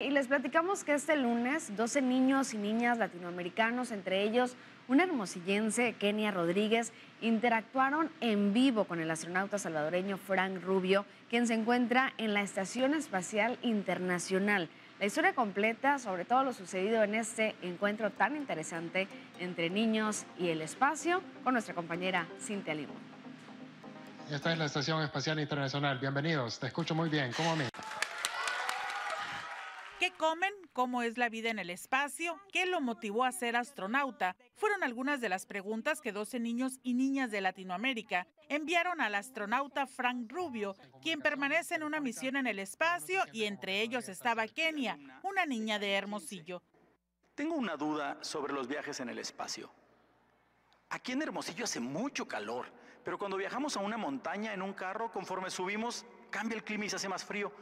Y les platicamos que este lunes 12 niños y niñas latinoamericanos, entre ellos un hermosillense, Kenia Rodríguez, interactuaron en vivo con el astronauta salvadoreño Frank Rubio, quien se encuentra en la Estación Espacial Internacional. La historia completa sobre todo lo sucedido en este encuentro tan interesante entre niños y el espacio con nuestra compañera Cintia Limón. Esta es la Estación Espacial Internacional. Bienvenidos. Te escucho muy bien. ¿Cómo? ¿Qué comen? ¿Cómo es la vida en el espacio? ¿Qué lo motivó a ser astronauta? Fueron algunas de las preguntas que 12 niños y niñas de Latinoamérica enviaron al astronauta Frank Rubio, quien permanece en una misión en el espacio y entre ellos estaba Kenia, una niña de Hermosillo. Tengo una duda sobre los viajes en el espacio. Aquí en Hermosillo hace mucho calor, pero cuando viajamos a una montaña en un carro, conforme subimos, cambia el clima y se hace más frío.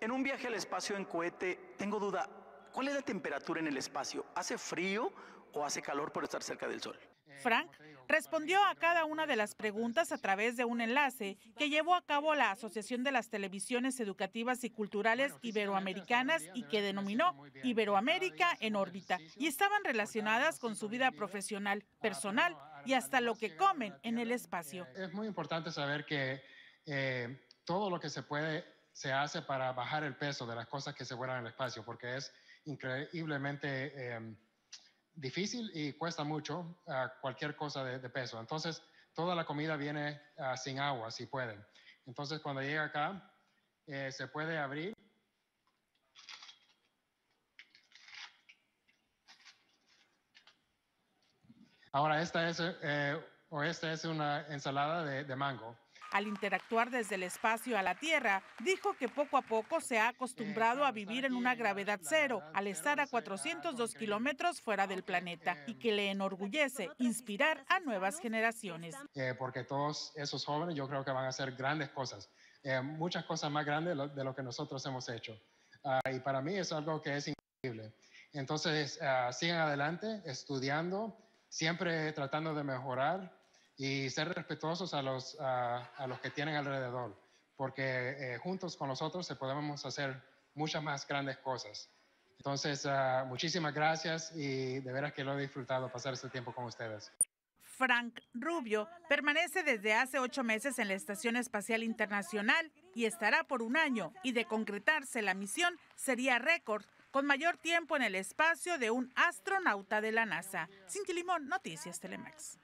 En un viaje al espacio en cohete, tengo duda, ¿cuál es la temperatura en el espacio? ¿Hace frío o hace calor por estar cerca del Sol? Frank respondió a cada una de las preguntas a través de un enlace que llevó a cabo la Asociación de las Televisiones Educativas y Culturales Iberoamericanas y que denominó Iberoamérica en órbita y estaban relacionadas con su vida profesional, personal y hasta lo que comen en el espacio. Es muy importante saber que eh, todo lo que se puede se hace para bajar el peso de las cosas que se vuelan el espacio, porque es increíblemente em, difícil y cuesta mucho cualquier cosa de, peso. Entonces, toda la comida viene ah, sin agua, si pueden. Entonces, cuando llega acá, eh, se puede abrir. Ahora, esta es, eh, o esta es una ensalada de mango al interactuar desde el espacio a la Tierra, dijo que poco a poco se ha acostumbrado a vivir en una gravedad cero al estar a 402 kilómetros fuera del planeta y que le enorgullece inspirar a nuevas generaciones. Eh, porque todos esos jóvenes yo creo que van a hacer grandes cosas, eh, muchas cosas más grandes de lo que nosotros hemos hecho. Ah, y para mí es algo que es increíble. Entonces, ah, sigan adelante, estudiando, siempre tratando de mejorar y ser respetuosos a los, a, los que tienen alrededor, porque eh, juntos con nosotros se podemos hacer muchas más grandes cosas. Entonces, ah, muchísimas gracias y de veras que lo he disfrutado pasar este tiempo con ustedes. Frank Rubio permanece desde hace ocho meses en la Estación Espacial Internacional y estará por un año y de concretarse la misión sería récord con mayor tiempo en el espacio de un astronauta de la NASA. Cinti Limón, Noticias Telemax.